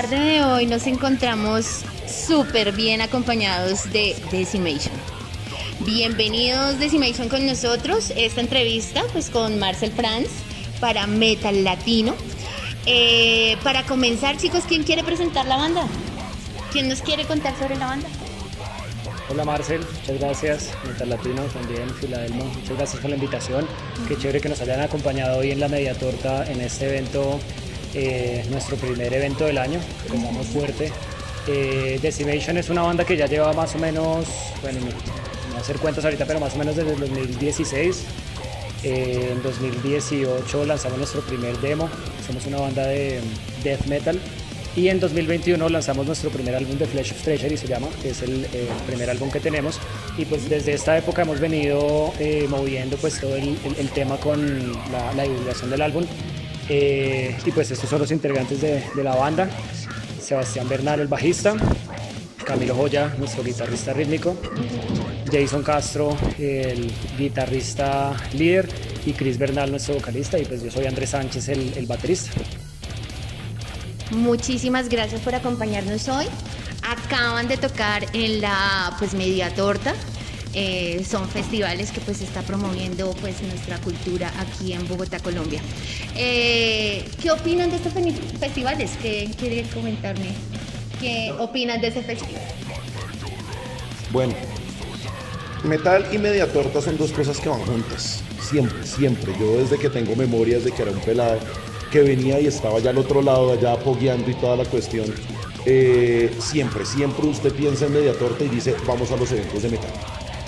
Tarde de hoy nos encontramos súper bien acompañados de Decimation. Bienvenidos Decimation con nosotros. Esta entrevista pues con Marcel Franz para Metal Latino. Eh, para comenzar chicos, ¿quién quiere presentar la banda? ¿Quién nos quiere contar sobre la banda? Hola Marcel, muchas gracias. Metal Latino también, Filadelmo, muchas gracias por la invitación. Qué chévere que nos hayan acompañado hoy en la Media Torta en este evento, eh, nuestro primer evento del año. Empezamos fuerte. Eh, Decimation es una banda que ya lleva más o menos, bueno, no, hacer cuentas ahorita, pero más o menos desde el 2016. Eh, en 2018 lanzamos nuestro primer demo. Somos una banda de death metal. Y en 2021 lanzamos nuestro primer álbum de Flesh of Treasure y se llama, que es el eh, primer álbum que tenemos. Y pues desde esta época hemos venido eh, moviendo pues todo el tema con la, la divulgación del álbum. Eh, y pues estos son los integrantes de, la banda. Sebastián Bernal, el bajista. Camilo Joya, nuestro guitarrista rítmico. Jason Castro, el guitarrista líder. Y Chris Bernal, nuestro vocalista. Y pues yo soy Andrés Sánchez, el, el baterista. Muchísimas gracias por acompañarnos hoy. Acaban de tocar en la pues media torta. Eh, son festivales que pues está promoviendo pues nuestra cultura aquí en Bogotá, Colombia. Eh, ¿Qué opinan de estos fe- festivales? ¿Qué quiere comentarme? ¿Qué opinan de ese festival? Bueno, metal y media torta son dos cosas que van juntas. Siempre, siempre. Yo desde que tengo memorias de que era un pelado que venía y estaba allá al otro lado, allá apoyando y toda la cuestión. eh, siempre, siempre usted piensa en media torta y dice, vamos a los eventos de metal.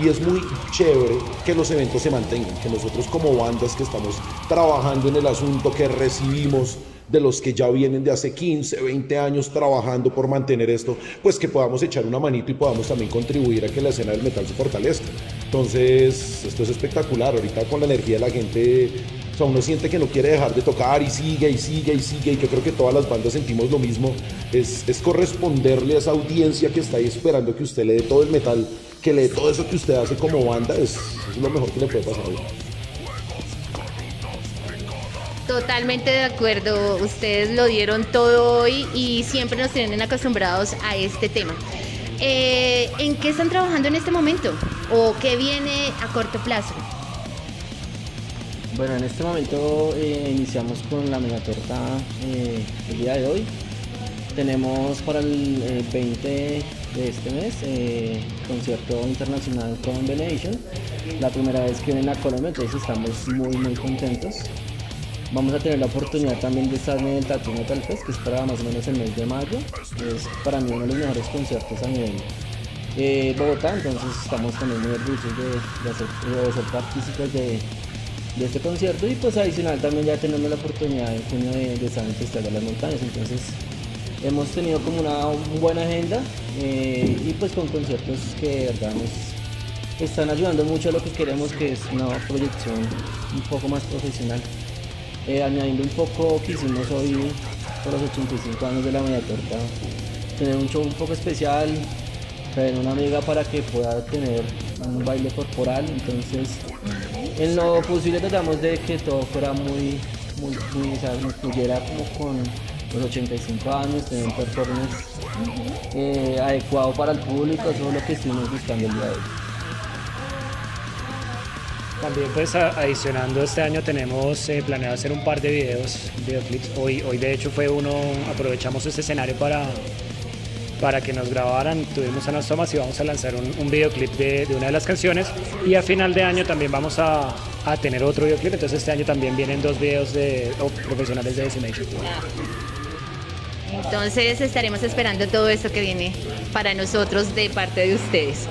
Y es muy chévere que los eventos se mantengan, que nosotros como bandas que estamos trabajando en el asunto, que recibimos de los que ya vienen de hace 15, 20 años trabajando por mantener esto, pues que podamos echar una manito y podamos también contribuir a que la escena del metal se fortalezca. Entonces, esto es espectacular. Ahorita con la energía de la gente, o sea, uno siente que no quiere dejar de tocar y sigue y sigue y sigue. Y yo creo que todas las bandas sentimos lo mismo. Es, es corresponderle a esa audiencia que está ahí esperando que usted le dé todo el metal, que le todo eso que usted hace como banda. Es, es lo mejor que le puede pasar a uno. Totalmente de acuerdo, ustedes lo dieron todo hoy y siempre nos tienen acostumbrados a este tema. Eh, ¿En qué están trabajando en este momento? ¿O qué viene a corto plazo? Bueno, en este momento eh, iniciamos con la mega torta eh, el día de hoy. Tenemos para el eh, 20 de este mes eh, concierto internacional con Venation. La primera vez que vienen a Colombia, entonces estamos muy muy contentos. Vamos a tener la oportunidad también de estar en el Tattoo Metal que es para más o menos el mes de mayo. Es para mí uno de los mejores conciertos a nivel eh, Bogotá, entonces estamos también muy orgullosos de, de hacer, de ser partícipes de, de este concierto y pues adicional también ya tenemos la oportunidad en junio de, de estar en Festival de las Montañas, entonces hemos tenido como una buena agenda eh, y pues con conciertos que de verdad están ayudando mucho a lo que queremos que es una proyección un poco más profesional. Eh, añadiendo un poco, quisimos hoy por los 85 años de la media torta tener un show un poco especial, traer una amiga para que pueda tener un baile corporal, entonces en lo posible tratamos de que todo fuera muy, muy, muy nos como con los 85 años, tener un performance eh, adecuado para el público, eso es lo que estuvimos buscando el día de hoy. También pues adicionando este año tenemos eh, planeado hacer un par de videos, videoclips. Hoy, hoy de hecho fue uno, aprovechamos este escenario para, para que nos grabaran, tuvimos unas tomas y vamos a lanzar un, un videoclip de, de una de las canciones y a final de año también vamos a, a tener otro videoclip, entonces este año también vienen dos videos de oh, profesionales de Decimation. Entonces estaremos esperando todo esto que viene para nosotros de parte de ustedes.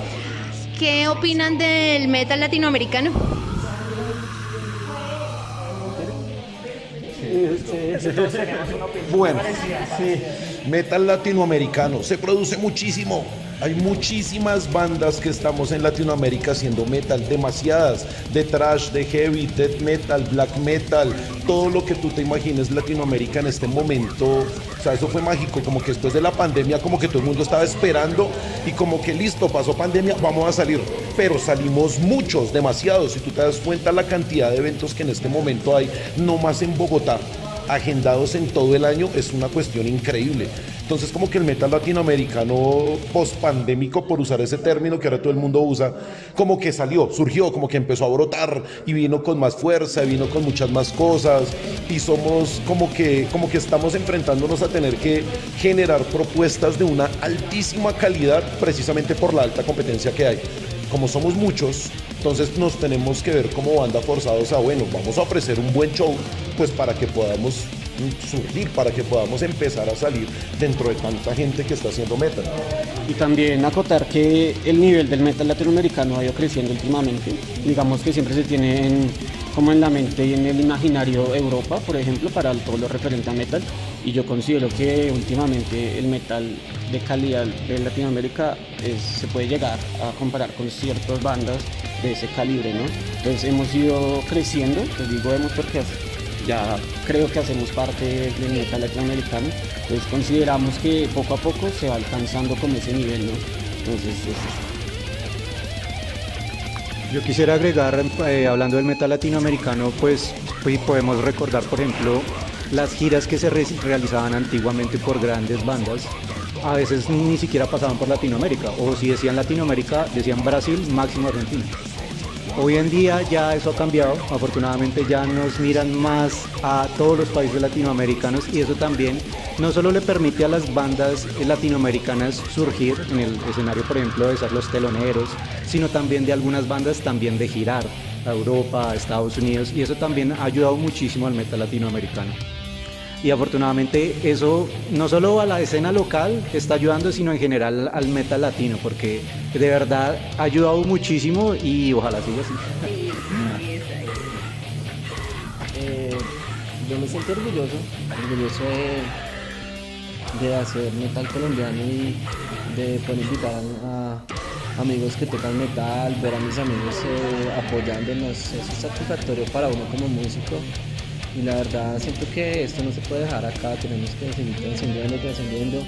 ¿Qué opinan del metal latinoamericano? Bueno, metal latinoamericano, se produce muchísimo. Hay muchísimas bandas que estamos en Latinoamérica haciendo metal, demasiadas, de trash, de heavy, death metal, black metal, todo lo que tú te imagines Latinoamérica en este momento. O sea, eso fue mágico, como que después de la pandemia, como que todo el mundo estaba esperando y como que listo, pasó pandemia, vamos a salir. Pero salimos muchos, demasiados. Si tú te das cuenta la cantidad de eventos que en este momento hay, no más en Bogotá agendados en todo el año es una cuestión increíble. Entonces como que el metal latinoamericano post-pandémico, por usar ese término que ahora todo el mundo usa, como que salió, surgió, como que empezó a brotar y vino con más fuerza, vino con muchas más cosas y somos como que, como que estamos enfrentándonos a tener que generar propuestas de una altísima calidad precisamente por la alta competencia que hay como somos muchos, entonces nos tenemos que ver como banda forzados a, bueno, vamos a ofrecer un buen show, pues para que podamos surgir, para que podamos empezar a salir dentro de tanta gente que está haciendo metal. Y también acotar que el nivel del metal latinoamericano ha ido creciendo últimamente. Digamos que siempre se tiene en, como en la mente y en el imaginario Europa, por ejemplo, para todo lo referente a metal. Y yo considero que últimamente el metal de calidad de Latinoamérica se puede llegar a comparar con ciertas bandas de ese calibre, ¿no? Entonces hemos ido creciendo, te digo hemos porque ya creo que hacemos parte del metal latinoamericano, entonces consideramos que poco a poco se va alcanzando con ese nivel, ¿no? Entonces Yo quisiera agregar, eh, hablando del metal latinoamericano, pues, pues podemos recordar, por ejemplo, las giras que se realizaban antiguamente por grandes bandas a veces ni siquiera pasaban por Latinoamérica, o si decían Latinoamérica, decían Brasil, máximo Argentina. Hoy en día ya eso ha cambiado, afortunadamente ya nos miran más a todos los países latinoamericanos y eso también no solo le permite a las bandas latinoamericanas surgir en el escenario, por ejemplo, de ser los teloneros, sino también de algunas bandas también de girar a Europa, a Estados Unidos y eso también ha ayudado muchísimo al metal latinoamericano y afortunadamente eso no solo a la escena local está ayudando, sino en general al metal latino, porque de verdad ha ayudado muchísimo y ojalá siga así. Eh, yo me siento orgulloso, orgulloso de, hacer metal colombiano y de poder invitar a amigos que tocan metal, ver a mis amigos eh, apoyándonos, eso es satisfactorio para uno como músico y la verdad siento que esto no se puede dejar acá, tenemos que seguir trascendiendo, trascendiendo.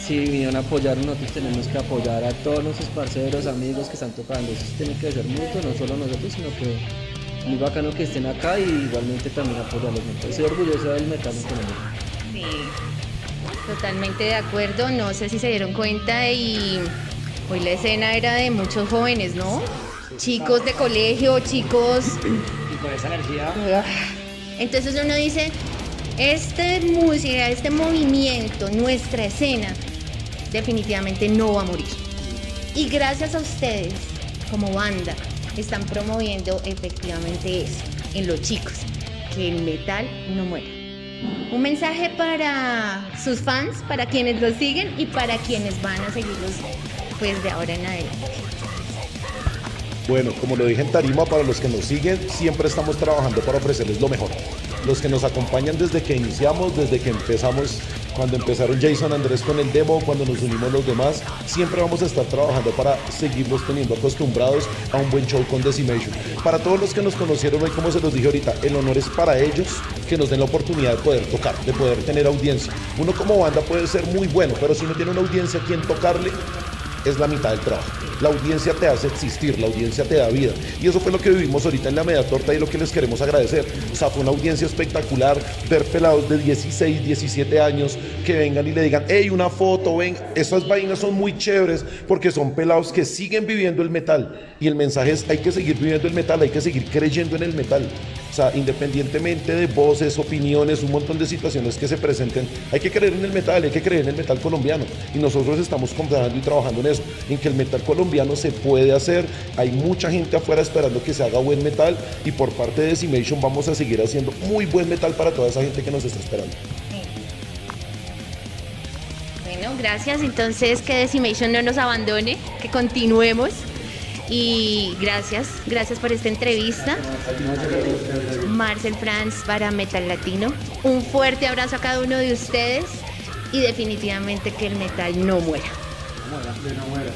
Si vinieron a apoyar, nosotros tenemos que apoyar a todos nuestros parceros, amigos que están tocando. Eso tiene que ser mutuo, no solo nosotros, sino que muy bacano que estén acá y igualmente también apoyarlos. Estoy orgulloso del metal en Colombia. Sí, totalmente de acuerdo. No sé si se dieron cuenta y hoy la escena era de muchos jóvenes, ¿no? Chicos de colegio, chicos... Y con esa energía... Entonces uno dice, esta música, este movimiento, nuestra escena, definitivamente no va a morir. Y gracias a ustedes, como banda, están promoviendo efectivamente eso en los chicos, que el metal no muera. Un mensaje para sus fans, para quienes los siguen y para quienes van a seguirlos pues de ahora en adelante. Bueno, como lo dije en Tarima, para los que nos siguen, siempre estamos trabajando para ofrecerles lo mejor. Los que nos acompañan desde que iniciamos, desde que empezamos, cuando empezaron Jason Andrés con el demo, cuando nos unimos los demás, siempre vamos a estar trabajando para seguirlos teniendo acostumbrados a un buen show con Decimation. Para todos los que nos conocieron hoy, como se los dije ahorita, el honor es para ellos que nos den la oportunidad de poder tocar, de poder tener audiencia. Uno como banda puede ser muy bueno, pero si no tiene una audiencia a quien tocarle, es la mitad del trabajo. La audiencia te hace existir, la audiencia te da vida. Y eso fue lo que vivimos ahorita en la media torta y lo que les queremos agradecer. O sea, fue una audiencia espectacular, ver pelados de 16, 17 años que vengan y le digan, hey, una foto, ven, esas vainas son muy chéveres porque son pelados que siguen viviendo el metal. Y el mensaje es, hay que seguir viviendo el metal, hay que seguir creyendo en el metal. Sea, independientemente de voces, opiniones, un montón de situaciones que se presenten, hay que creer en el metal, hay que creer en el metal colombiano. Y nosotros estamos comprando y trabajando en eso, en que el metal colombiano se puede hacer. Hay mucha gente afuera esperando que se haga buen metal y por parte de Decimation vamos a seguir haciendo muy buen metal para toda esa gente que nos está esperando. Bueno, gracias. Entonces que Decimation no nos abandone, que continuemos. Y gracias, gracias por esta entrevista. Marcel Franz para Metal Latino. Un fuerte abrazo a cada uno de ustedes y definitivamente que el metal no muera. No muera.